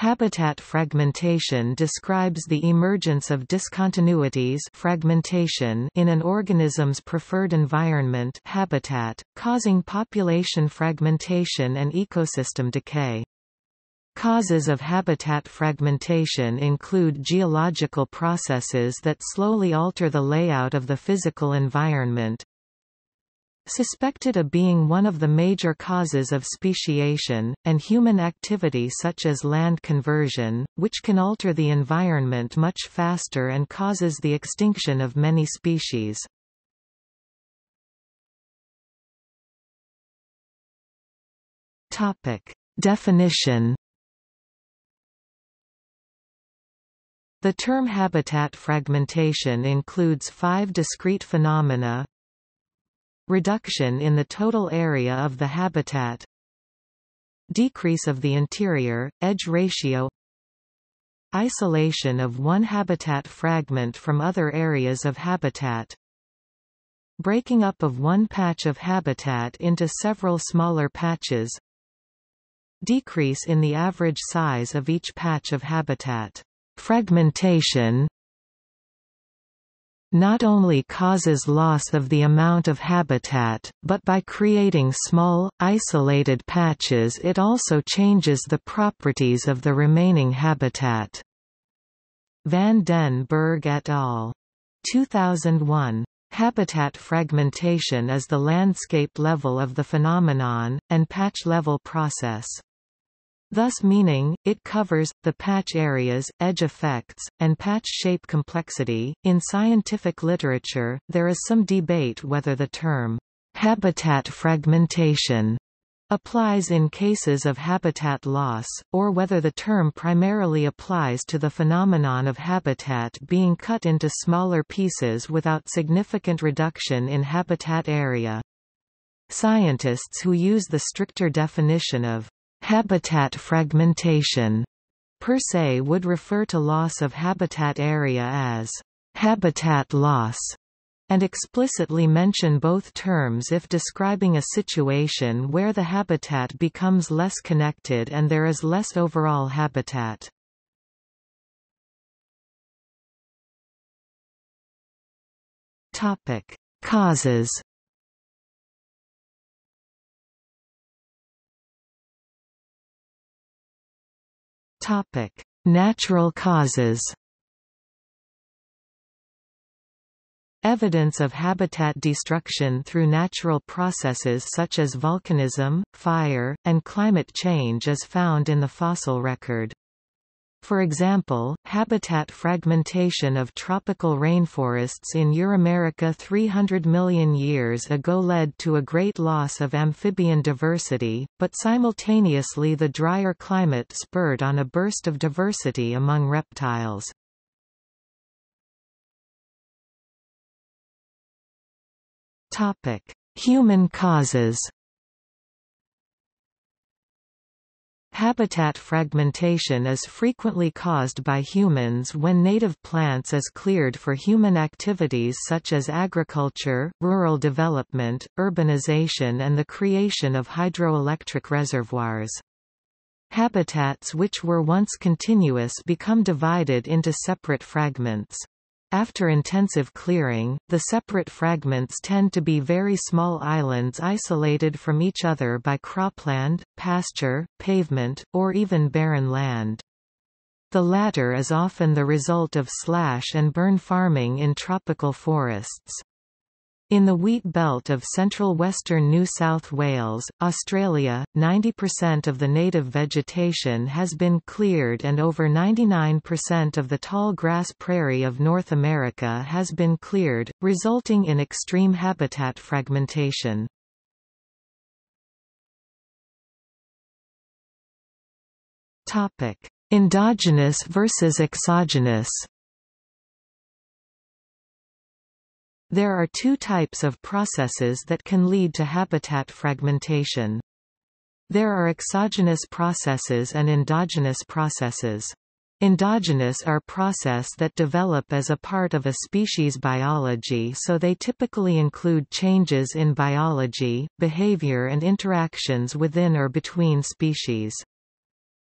Habitat fragmentation describes the emergence of discontinuities fragmentation in an organism's preferred environment habitat, causing population fragmentation and ecosystem decay. Causes of habitat fragmentation include geological processes that slowly alter the layout of the physical environment, suspected of being one of the major causes of speciation, and human activity such as land conversion, which can alter the environment much faster and causes the extinction of many species. Definition The term habitat fragmentation includes five discrete phenomena Reduction in the total area of the habitat. Decrease of the interior, edge ratio. Isolation of one habitat fragment from other areas of habitat. Breaking up of one patch of habitat into several smaller patches. Decrease in the average size of each patch of habitat. Fragmentation not only causes loss of the amount of habitat, but by creating small, isolated patches it also changes the properties of the remaining habitat. Van den Berg et al. 2001. Habitat fragmentation is the landscape level of the phenomenon, and patch-level process thus meaning, it covers, the patch areas, edge effects, and patch shape complexity. In scientific literature, there is some debate whether the term habitat fragmentation applies in cases of habitat loss, or whether the term primarily applies to the phenomenon of habitat being cut into smaller pieces without significant reduction in habitat area. Scientists who use the stricter definition of Habitat fragmentation per se would refer to loss of habitat area as habitat loss and explicitly mention both terms if describing a situation where the habitat becomes less connected and there is less overall habitat. Topic: Causes Topic: Natural causes. Evidence of habitat destruction through natural processes such as volcanism, fire, and climate change is found in the fossil record. For example, habitat fragmentation of tropical rainforests in Euramerica 300 million years ago led to a great loss of amphibian diversity, but simultaneously the drier climate spurred on a burst of diversity among reptiles. Human causes Habitat fragmentation is frequently caused by humans when native plants is cleared for human activities such as agriculture, rural development, urbanization and the creation of hydroelectric reservoirs. Habitats which were once continuous become divided into separate fragments. After intensive clearing, the separate fragments tend to be very small islands isolated from each other by cropland, pasture, pavement, or even barren land. The latter is often the result of slash and burn farming in tropical forests. In the wheat belt of central western New South Wales, Australia, 90% of the native vegetation has been cleared and over 99% of the tall grass prairie of North America has been cleared, resulting in extreme habitat fragmentation. Endogenous versus exogenous There are two types of processes that can lead to habitat fragmentation. There are exogenous processes and endogenous processes. Endogenous are processes that develop as a part of a species biology so they typically include changes in biology, behavior and interactions within or between species.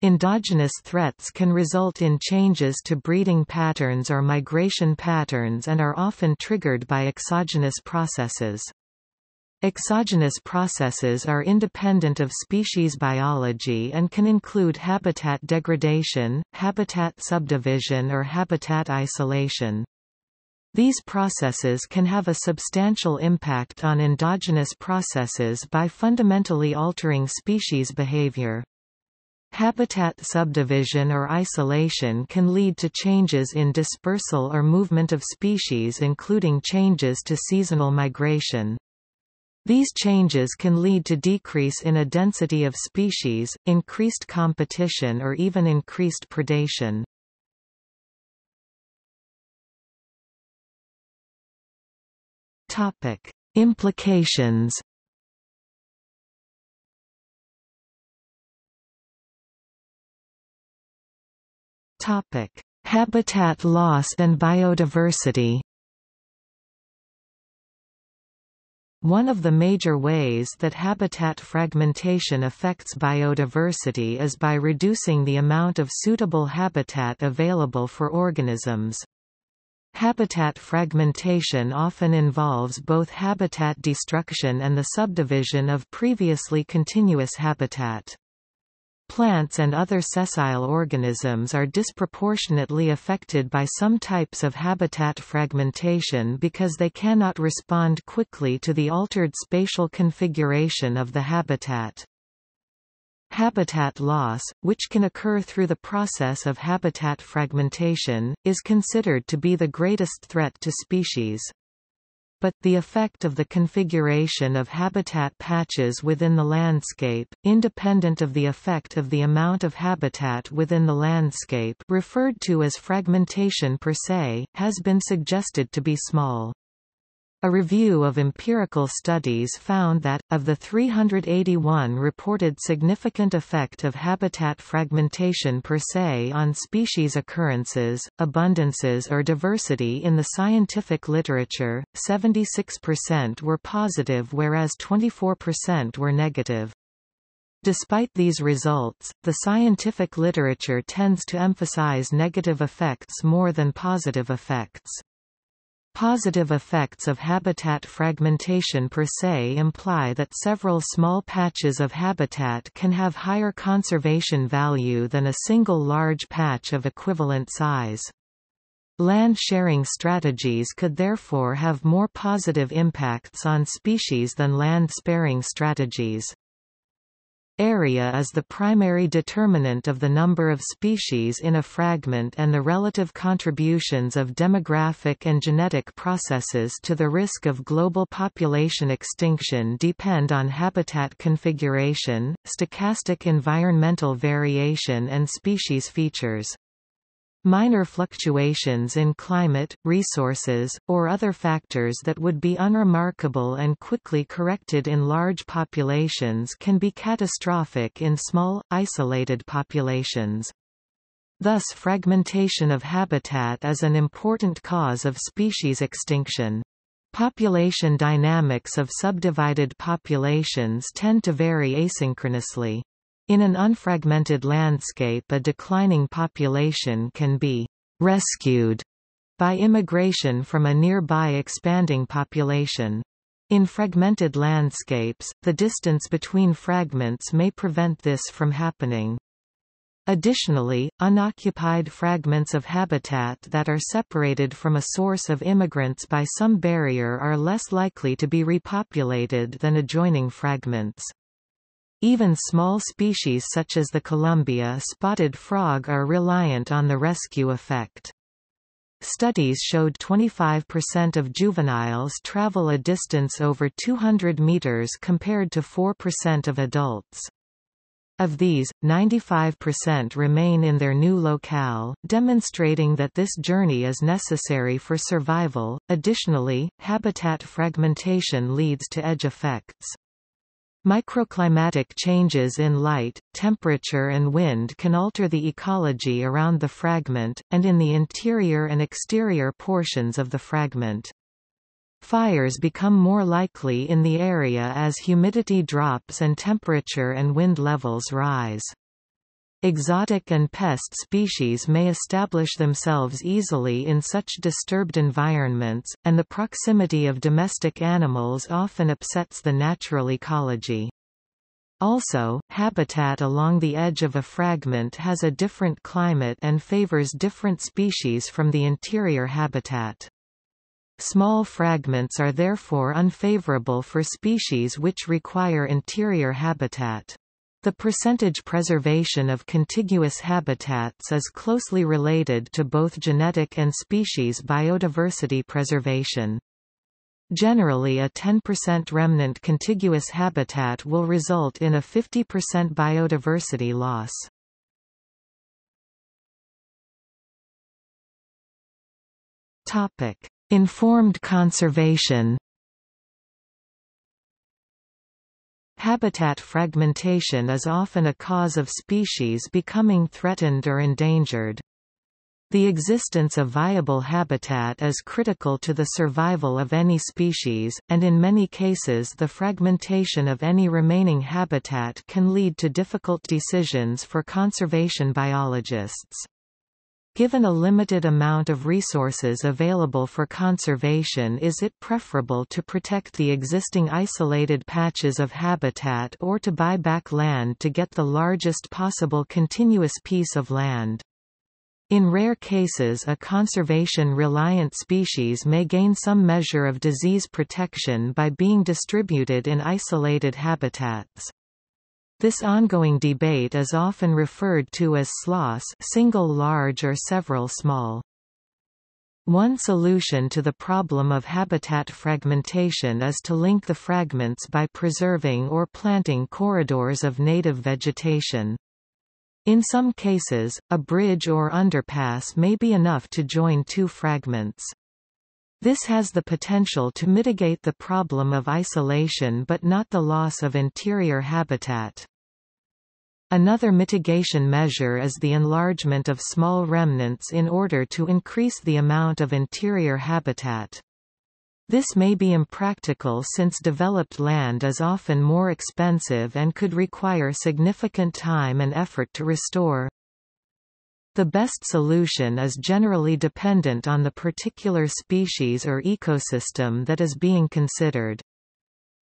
Endogenous threats can result in changes to breeding patterns or migration patterns and are often triggered by exogenous processes. Exogenous processes are independent of species biology and can include habitat degradation, habitat subdivision or habitat isolation. These processes can have a substantial impact on endogenous processes by fundamentally altering species behavior. Habitat subdivision or isolation can lead to changes in dispersal or movement of species including changes to seasonal migration. These changes can lead to decrease in a density of species, increased competition or even increased predation. Topic: Implications. Topic: Habitat loss and biodiversity. One of the major ways that habitat fragmentation affects biodiversity is by reducing the amount of suitable habitat available for organisms. Habitat fragmentation often involves both habitat destruction and the subdivision of previously continuous habitat. Plants and other sessile organisms are disproportionately affected by some types of habitat fragmentation because they cannot respond quickly to the altered spatial configuration of the habitat. Habitat loss, which can occur through the process of habitat fragmentation, is considered to be the greatest threat to species. But, the effect of the configuration of habitat patches within the landscape, independent of the effect of the amount of habitat within the landscape referred to as fragmentation per se, has been suggested to be small. A review of empirical studies found that, of the 381 reported significant effect of habitat fragmentation per se on species occurrences, abundances or diversity in the scientific literature, 76% were positive whereas 24% were negative. Despite these results, the scientific literature tends to emphasize negative effects more than positive effects. Positive effects of habitat fragmentation per se imply that several small patches of habitat can have higher conservation value than a single large patch of equivalent size. Land-sharing strategies could therefore have more positive impacts on species than land-sparing strategies. Area is the primary determinant of the number of species in a fragment and the relative contributions of demographic and genetic processes to the risk of global population extinction depend on habitat configuration, stochastic environmental variation and species features. Minor fluctuations in climate, resources, or other factors that would be unremarkable and quickly corrected in large populations can be catastrophic in small, isolated populations. Thus fragmentation of habitat is an important cause of species extinction. Population dynamics of subdivided populations tend to vary asynchronously. In an unfragmented landscape a declining population can be «rescued» by immigration from a nearby expanding population. In fragmented landscapes, the distance between fragments may prevent this from happening. Additionally, unoccupied fragments of habitat that are separated from a source of immigrants by some barrier are less likely to be repopulated than adjoining fragments. Even small species such as the Columbia spotted frog are reliant on the rescue effect. Studies showed 25% of juveniles travel a distance over 200 meters compared to 4% of adults. Of these, 95% remain in their new locale, demonstrating that this journey is necessary for survival. Additionally, habitat fragmentation leads to edge effects. Microclimatic changes in light, temperature and wind can alter the ecology around the fragment, and in the interior and exterior portions of the fragment. Fires become more likely in the area as humidity drops and temperature and wind levels rise. Exotic and pest species may establish themselves easily in such disturbed environments, and the proximity of domestic animals often upsets the natural ecology. Also, habitat along the edge of a fragment has a different climate and favors different species from the interior habitat. Small fragments are therefore unfavorable for species which require interior habitat. The percentage preservation of contiguous habitats is closely related to both genetic and species biodiversity preservation. Generally a 10% remnant contiguous habitat will result in a 50% biodiversity loss. Informed conservation Habitat fragmentation is often a cause of species becoming threatened or endangered. The existence of viable habitat is critical to the survival of any species, and in many cases the fragmentation of any remaining habitat can lead to difficult decisions for conservation biologists. Given a limited amount of resources available for conservation is it preferable to protect the existing isolated patches of habitat or to buy back land to get the largest possible continuous piece of land? In rare cases a conservation-reliant species may gain some measure of disease protection by being distributed in isolated habitats. This ongoing debate is often referred to as SLOSS single large or several small. One solution to the problem of habitat fragmentation is to link the fragments by preserving or planting corridors of native vegetation. In some cases, a bridge or underpass may be enough to join two fragments. This has the potential to mitigate the problem of isolation but not the loss of interior habitat. Another mitigation measure is the enlargement of small remnants in order to increase the amount of interior habitat. This may be impractical since developed land is often more expensive and could require significant time and effort to restore. The best solution is generally dependent on the particular species or ecosystem that is being considered.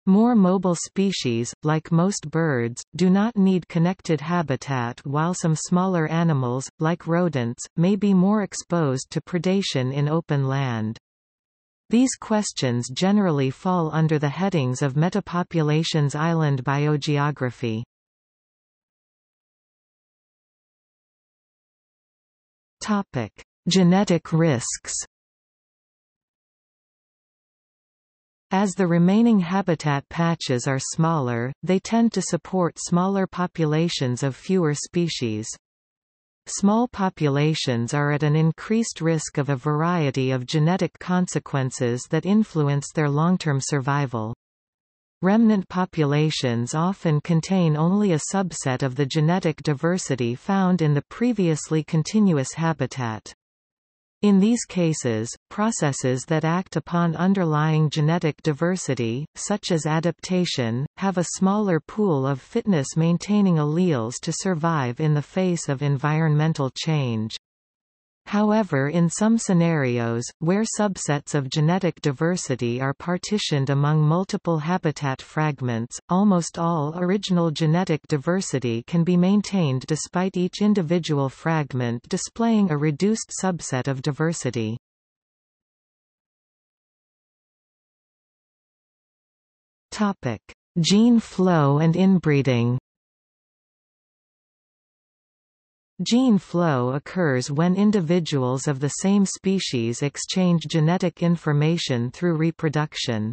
More mobile species, like most birds, do not need connected habitat while some smaller animals, like rodents, may be more exposed to predation in open land. These questions generally fall under the headings of metapopulations island biogeography. Topic. Genetic risks As the remaining habitat patches are smaller, they tend to support smaller populations of fewer species. Small populations are at an increased risk of a variety of genetic consequences that influence their long-term survival. Remnant populations often contain only a subset of the genetic diversity found in the previously continuous habitat. In these cases, processes that act upon underlying genetic diversity, such as adaptation, have a smaller pool of fitness-maintaining alleles to survive in the face of environmental change. However in some scenarios, where subsets of genetic diversity are partitioned among multiple habitat fragments, almost all original genetic diversity can be maintained despite each individual fragment displaying a reduced subset of diversity. Gene flow and inbreeding Gene flow occurs when individuals of the same species exchange genetic information through reproduction.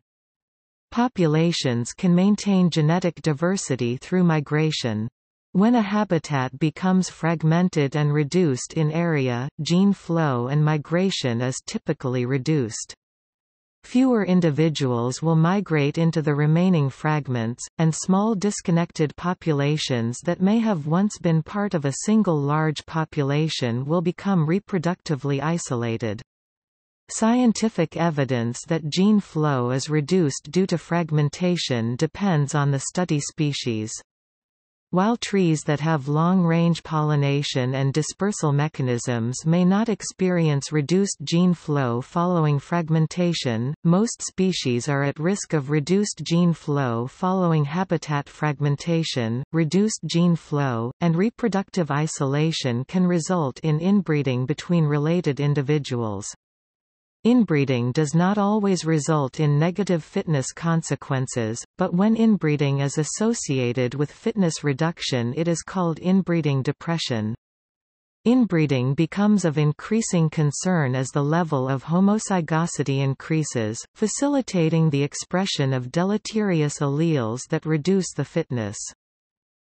Populations can maintain genetic diversity through migration. When a habitat becomes fragmented and reduced in area, gene flow and migration is typically reduced. Fewer individuals will migrate into the remaining fragments, and small disconnected populations that may have once been part of a single large population will become reproductively isolated. Scientific evidence that gene flow is reduced due to fragmentation depends on the study species. While trees that have long-range pollination and dispersal mechanisms may not experience reduced gene flow following fragmentation, most species are at risk of reduced gene flow following habitat fragmentation. Reduced gene flow, and reproductive isolation can result in inbreeding between related individuals. Inbreeding does not always result in negative fitness consequences, but when inbreeding is associated with fitness reduction it is called inbreeding depression. Inbreeding becomes of increasing concern as the level of homozygosity increases, facilitating the expression of deleterious alleles that reduce the fitness.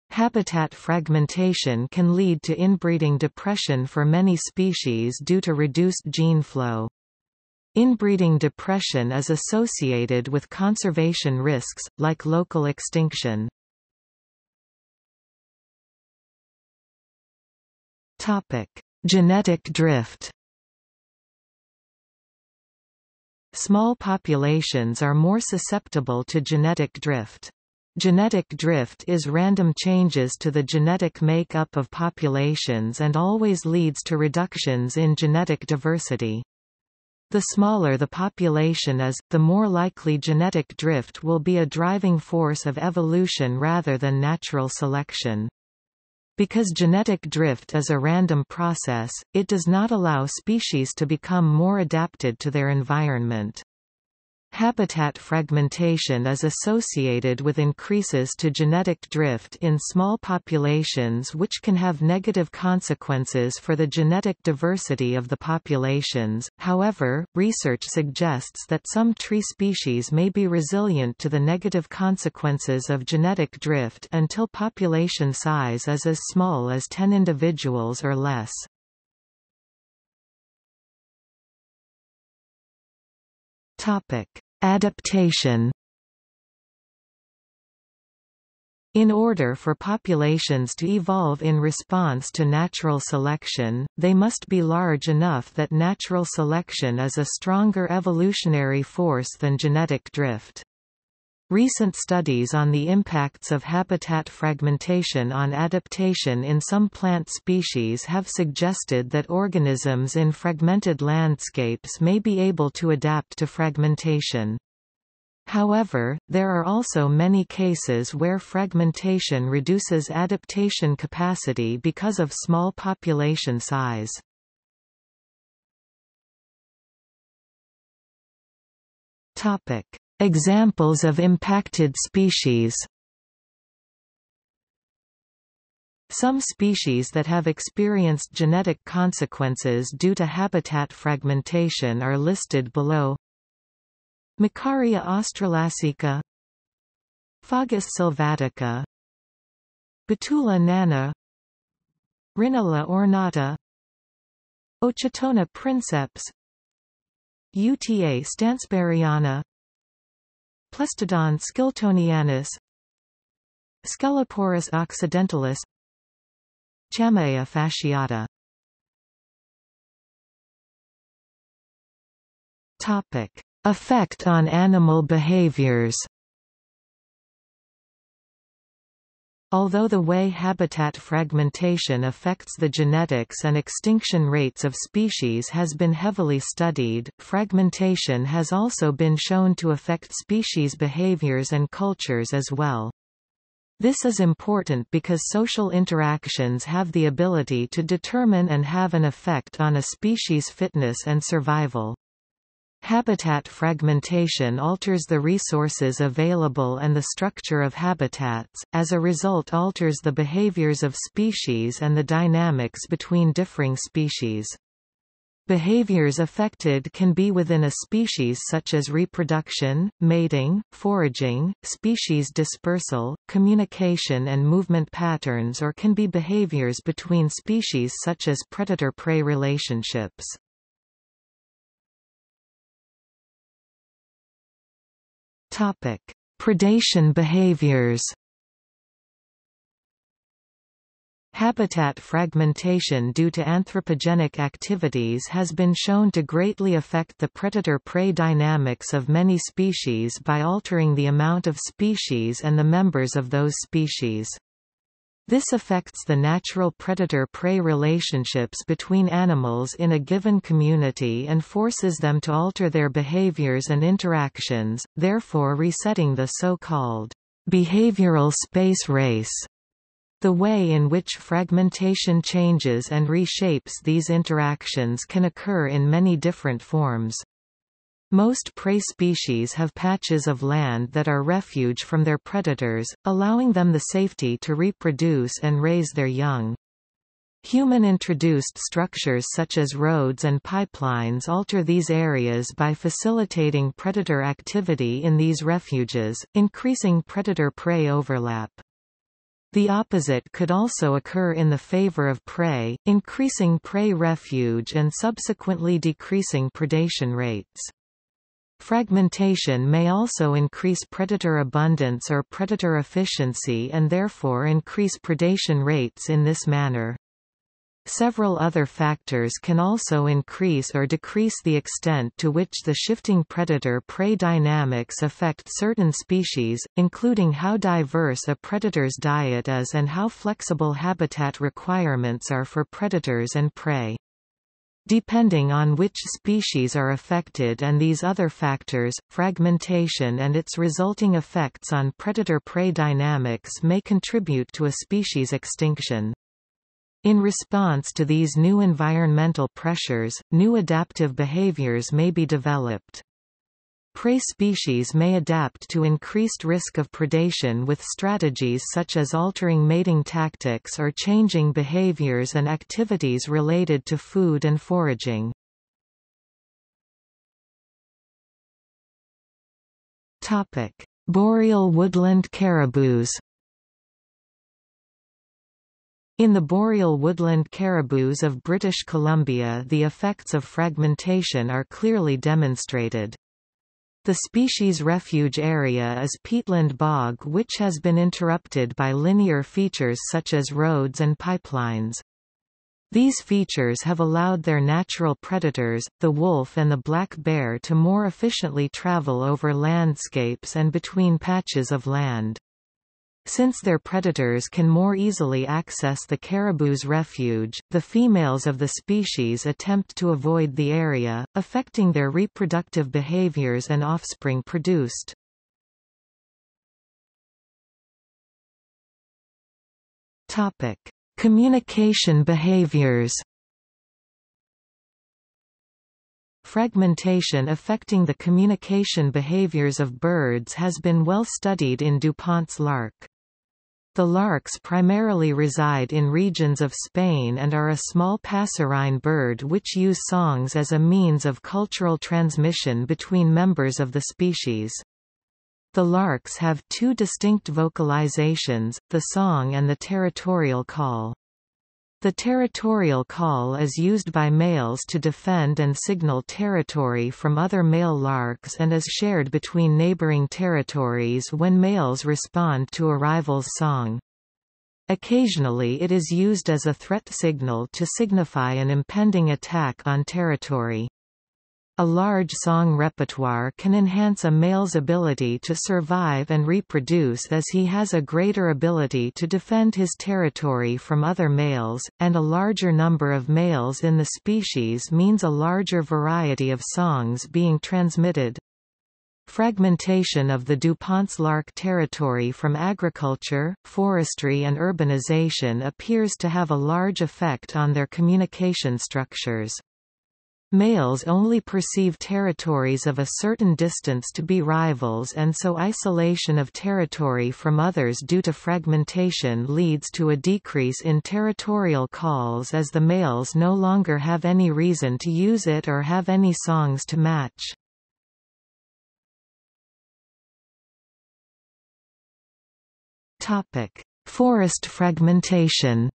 Habitat fragmentation can lead to inbreeding depression for many species due to reduced gene flow. Inbreeding depression is associated with conservation risks, like local extinction. Genetic drift Small populations are more susceptible to genetic drift. Genetic drift is random changes to the genetic makeup of populations and always leads to reductions in genetic diversity. The smaller the population is, the more likely genetic drift will be a driving force of evolution rather than natural selection. Because genetic drift is a random process, it does not allow species to become more adapted to their environment. Habitat fragmentation is associated with increases to genetic drift in small populations which can have negative consequences for the genetic diversity of the populations. However, research suggests that some tree species may be resilient to the negative consequences of genetic drift until population size is as small as 10 individuals or less. Topic: Adaptation. In order for populations to evolve in response to natural selection, they must be large enough that natural selection is a stronger evolutionary force than genetic drift. Recent studies on the impacts of habitat fragmentation on adaptation in some plant species have suggested that organisms in fragmented landscapes may be able to adapt to fragmentation. However, there are also many cases where fragmentation reduces adaptation capacity because of small population size. Topic: Examples of impacted species. Some species that have experienced genetic consequences due to habitat fragmentation are listed below. Macaria australasica Fagus sylvatica. Betula nana. Rhinella ornata. Ochotona princeps. Uta stansburiana Plestiodon skiltonianus Sceloporus occidentalis Chamaea fasciata Topic. Effect on animal behaviors Although the way habitat fragmentation affects the genetics and extinction rates of species has been heavily studied, fragmentation has also been shown to affect species behaviors and cultures as well. This is important because social interactions have the ability to determine and have an effect on a species' fitness and survival. Habitat fragmentation alters the resources available and the structure of habitats, as a result alters the behaviors of species and the dynamics between differing species. Behaviors affected can be within a species such as reproduction, mating, foraging, species dispersal, communication and movement patterns or can be behaviors between species such as predator-prey relationships. Topic: Predation behaviors. Habitat fragmentation due to anthropogenic activities has been shown to greatly affect the predator-prey dynamics of many species by altering the amount of species and the members of those species. This affects the natural predator-prey relationships between animals in a given community and forces them to alter their behaviors and interactions, therefore resetting the so-called behavioral space race. The way in which fragmentation changes and reshapes these interactions can occur in many different forms. Most prey species have patches of land that are refuge from their predators, allowing them the safety to reproduce and raise their young. Human-introduced structures such as roads and pipelines alter these areas by facilitating predator activity in these refuges, increasing predator-prey overlap. The opposite could also occur in the favor of prey, increasing prey refuge and subsequently decreasing predation rates. Fragmentation may also increase predator abundance or predator efficiency and therefore increase predation rates in this manner. Several other factors can also increase or decrease the extent to which the shifting predator-prey dynamics affect certain species, including how diverse a predator's diet is and how flexible habitat requirements are for predators and prey. Depending on which species are affected and these other factors, fragmentation and its resulting effects on predator-prey dynamics may contribute to a species extinction. In response to these new environmental pressures, new adaptive behaviors may be developed. Prey species may adapt to increased risk of predation with strategies such as altering mating tactics or changing behaviors and activities related to food and foraging. Topic: Boreal woodland caribous. In the boreal woodland caribous of British Columbia the effects of fragmentation are clearly demonstrated. The species refuge area is peatland bog which has been interrupted by linear features such as roads and pipelines. These features have allowed their natural predators, the wolf and the black bear to more efficiently travel over landscapes and between patches of land. Since their predators can more easily access the caribou's refuge, the females of the species attempt to avoid the area, affecting their reproductive behaviors and offspring produced. Topic: Communication behaviors. Fragmentation affecting the communication behaviors of birds has been well studied in DuPont's lark. The larks primarily reside in regions of Spain and are a small passerine bird which use songs as a means of cultural transmission between members of the species. The larks have two distinct vocalizations, the song and the territorial call. The territorial call is used by males to defend and signal territory from other male larks and is shared between neighboring territories when males respond to a rival's song. Occasionally it is used as a threat signal to signify an impending attack on territory. A large song repertoire can enhance a male's ability to survive and reproduce as he has a greater ability to defend his territory from other males, and a larger number of males in the species means a larger variety of songs being transmitted. Fragmentation of the DuPont's lark territory from agriculture, forestry and urbanization appears to have a large effect on their communication structures. Males only perceive territories of a certain distance to be rivals and so isolation of territory from others due to fragmentation leads to a decrease in territorial calls as the males no longer have any reason to use it or have any songs to match. Forest fragmentation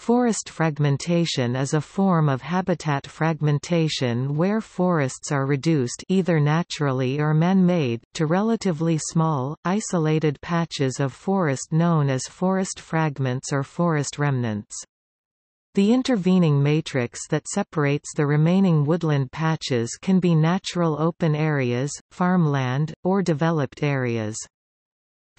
Forest fragmentation is a form of habitat fragmentation where forests are reduced either naturally or man-made, to relatively small, isolated patches of forest known as forest fragments or forest remnants. The intervening matrix that separates the remaining woodland patches can be natural open areas, farmland, or developed areas.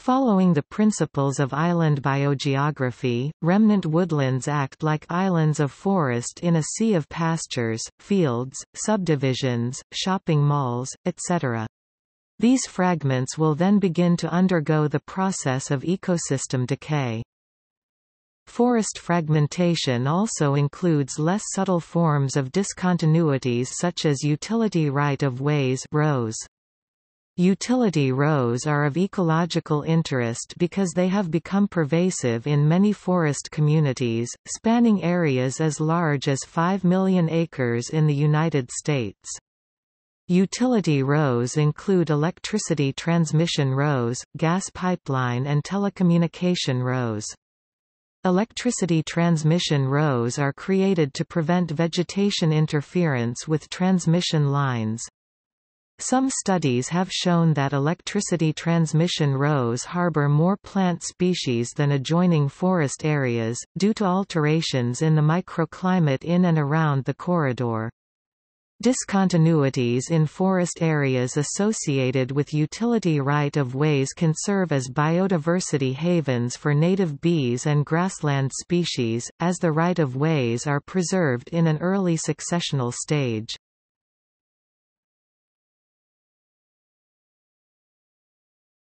Following the principles of island biogeography, remnant woodlands act like islands of forest in a sea of pastures, fields, subdivisions, shopping malls, etc. These fragments will then begin to undergo the process of ecosystem decay. Forest fragmentation also includes less subtle forms of discontinuities such as utility right-of-ways Utility rows are of ecological interest because they have become pervasive in many forest communities, spanning areas as large as 5 million acres in the United States. Utility rows include electricity transmission rows, gas pipeline and telecommunication rows. Electricity transmission rows are created to prevent vegetation interference with transmission lines. Some studies have shown that electricity transmission rows harbor more plant species than adjoining forest areas, due to alterations in the microclimate in and around the corridor. Discontinuities in forest areas associated with utility right-of-ways can serve as biodiversity havens for native bees and grassland species, as the right-of-ways are preserved in an early successional stage.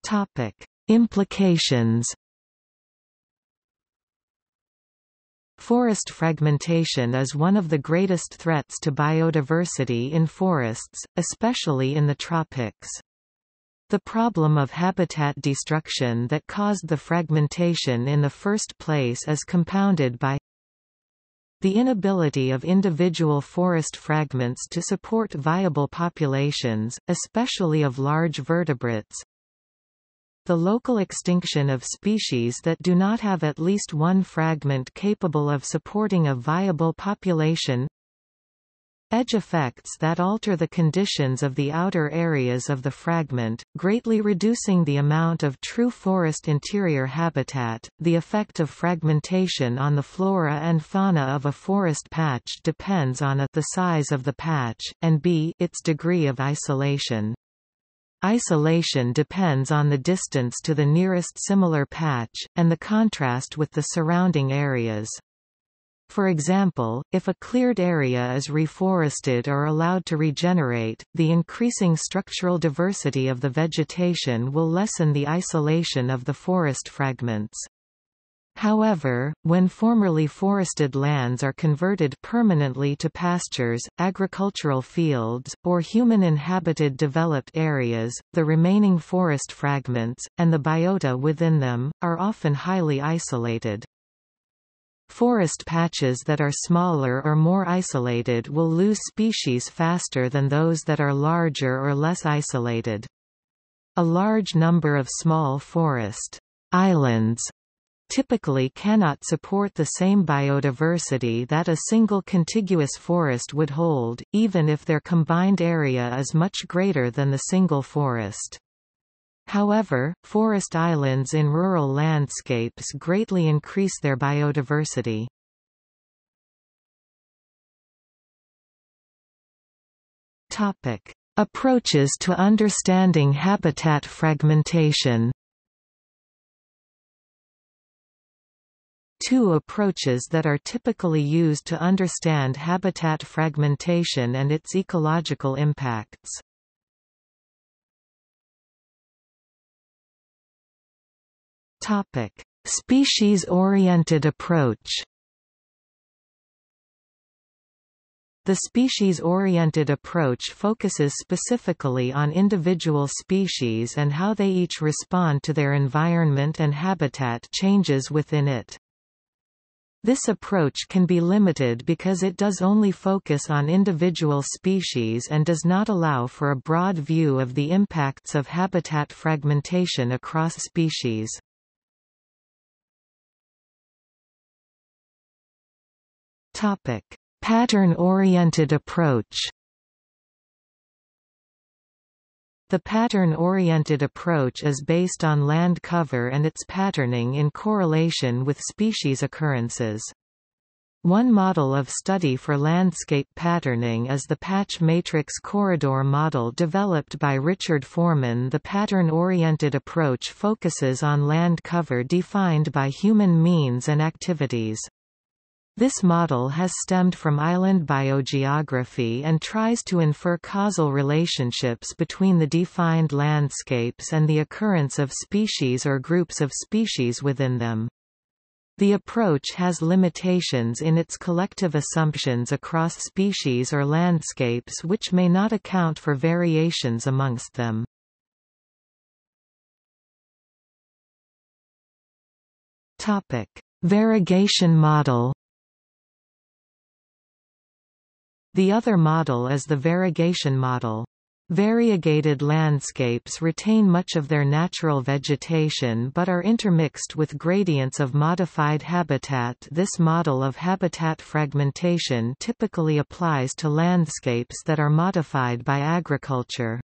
Topic: Implications. Forest fragmentation is one of the greatest threats to biodiversity in forests, especially in the tropics. The problem of habitat destruction that caused the fragmentation in the first place is compounded by the inability of individual forest fragments to support viable populations, especially of large vertebrates, the local extinction of species that do not have at least one fragment capable of supporting a viable population Edge effects that alter the conditions of the outer areas of the fragment, greatly reducing the amount of true forest interior habitat. The effect of fragmentation on the flora and fauna of a forest patch depends on a the size of the patch, and b its degree of isolation. Isolation depends on the distance to the nearest similar patch, and the contrast with the surrounding areas. For example, if a cleared area is reforested or allowed to regenerate, the increasing structural diversity of the vegetation will lessen the isolation of the forest fragments. However, when formerly forested lands are converted permanently to pastures, agricultural fields, or human-inhabited developed areas, the remaining forest fragments, and the biota within them, are often highly isolated. Forest patches that are smaller or more isolated will lose species faster than those that are larger or less isolated. A large number of small forest islands typically cannot support the same biodiversity that a single contiguous forest would hold, even if their combined area is much greater than the single forest. However, forest islands in rural landscapes greatly increase their biodiversity. Topic: Approaches to understanding habitat fragmentation two approaches that are typically used to understand habitat fragmentation and its ecological impacts. Topic: Species-oriented approach. The species-oriented approach focuses specifically on individual species and how they each respond to their environment and habitat changes within it. This approach can be limited because it does only focus on individual species and does not allow for a broad view of the impacts of habitat fragmentation across species. Pattern-oriented approach The pattern-oriented approach is based on land cover and its patterning in correlation with species occurrences. One model of study for landscape patterning is the patch matrix corridor model developed by Richard Forman. The pattern-oriented approach focuses on land cover defined by human means and activities. This model has stemmed from island biogeography and tries to infer causal relationships between the defined landscapes and the occurrence of species or groups of species within them. The approach has limitations in its collective assumptions across species or landscapes which may not account for variations amongst them. Variegation model The other model is the variegation model. Variegated landscapes retain much of their natural vegetation but are intermixed with gradients of modified habitat This model of habitat fragmentation typically applies to landscapes that are modified by agriculture.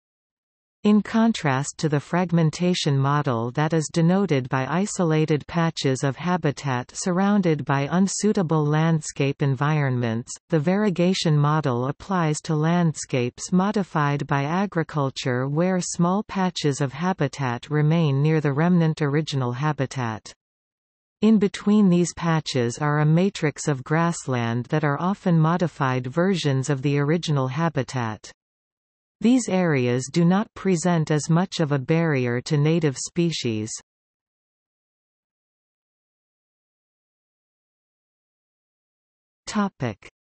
In contrast to the fragmentation model that is denoted by isolated patches of habitat surrounded by unsuitable landscape environments, the variegation model applies to landscapes modified by agriculture where small patches of habitat remain near the remnant original habitat. In between these patches are a matrix of grassland that are often modified versions of the original habitat. These areas do not present as much of a barrier to native species.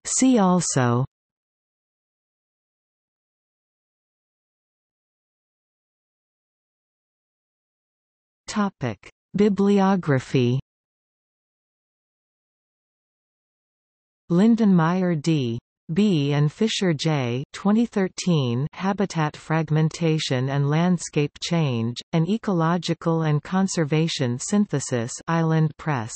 See also Topic: Bibliography. Lindenmayer D. B. and Fischer J. 2013 Habitat Fragmentation and Landscape Change, An Ecological and Conservation Synthesis Island Press